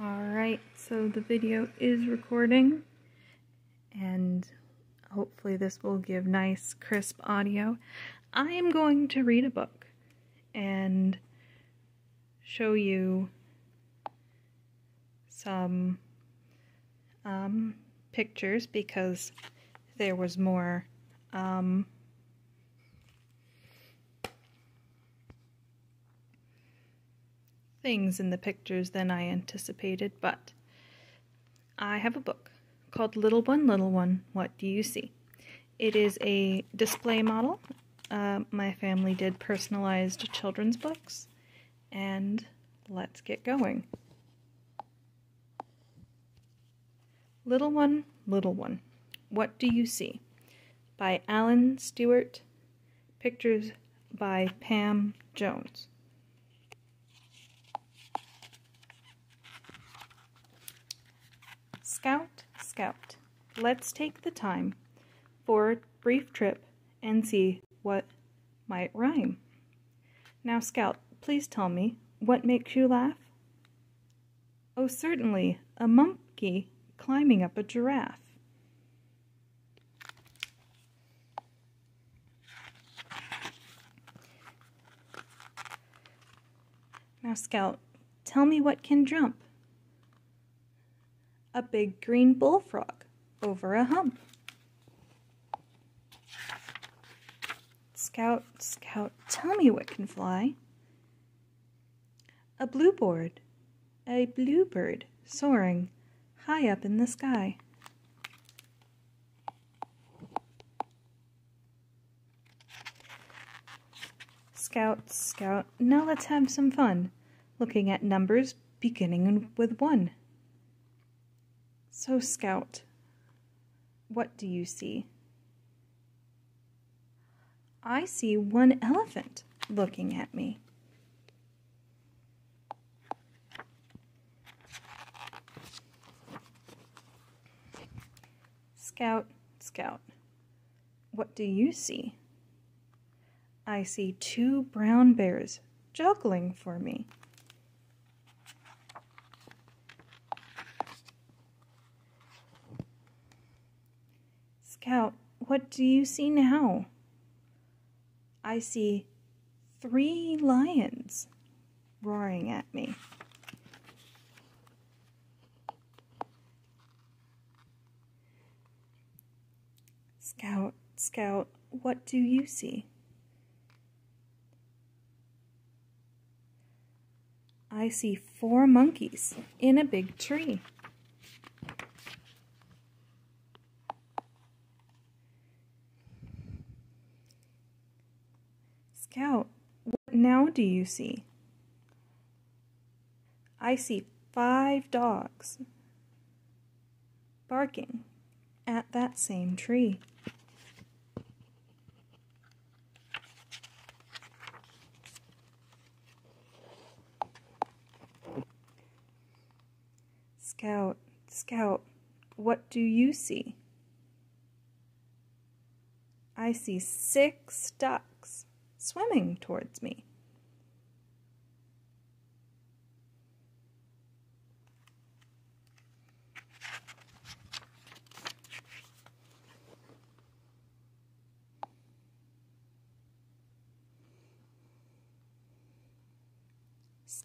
Alright, so the video is recording and hopefully this will give nice crisp audio. I am going to read a book and show you some um, pictures because there was more um, things in the pictures than I anticipated, but I have a book called Little One, Little One, What Do You See? It is a display model. Uh, my family did personalized children's books, and let's get going. Little One, Little One, What Do You See? by Alan Stewart, pictures by Pam Jones. Scout, Scout, let's take the time for a brief trip and see what might rhyme. Now, Scout, please tell me what makes you laugh? Oh, certainly, a monkey climbing up a giraffe. Now, Scout, tell me what can jump? A big green bullfrog over a hump. Scout, Scout, tell me what can fly. A bluebird, a bluebird soaring high up in the sky. Scout, Scout, now let's have some fun, looking at numbers beginning with one. So, Scout, what do you see? I see one elephant looking at me. Scout, Scout, what do you see? I see two brown bears juggling for me. Scout, what do you see now? I see three lions roaring at me. Scout, Scout, what do you see? I see four monkeys in a big tree. Scout, what now do you see? I see five dogs barking at that same tree. Scout, Scout, what do you see? I see six ducks swimming towards me.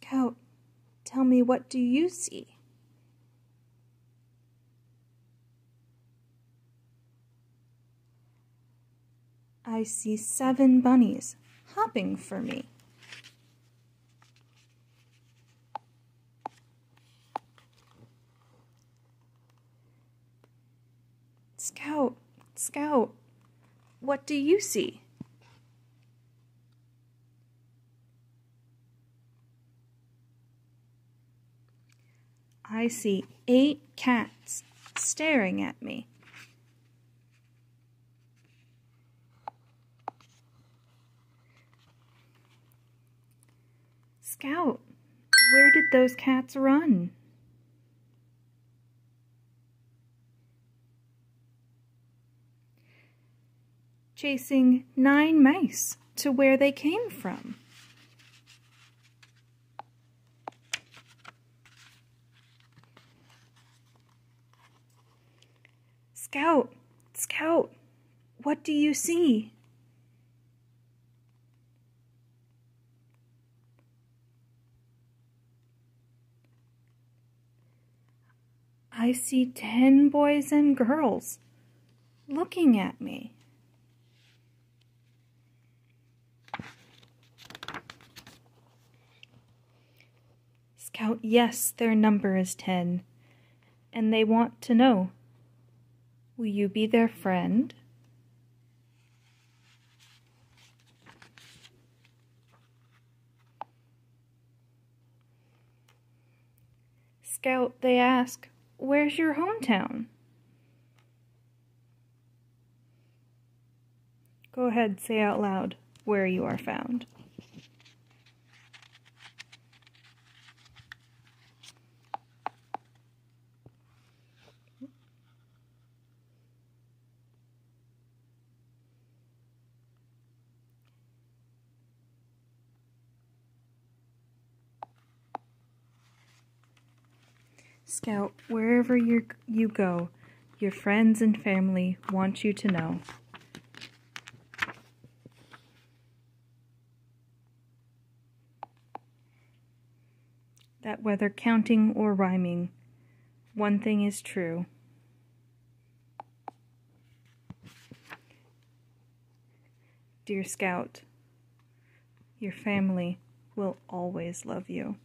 Scout, tell what do you see? I see seven bunnies hopping for me. Scout, Scout, what do you see? I see eight cats staring at me. Scout, where did those cats run? Chasing nine mice to where they came from. Scout, Scout, what do you see? I see ten boys and girls looking at me. Scout, yes, their number is ten, and they want to know Will you be their friend? Scout, they ask, Where's your hometown? Go ahead, say out loud where you are found. Scout, wherever you you go, your friends and family want you to know. That whether counting or rhyming, one thing is true. Dear Scout, your family will always love you.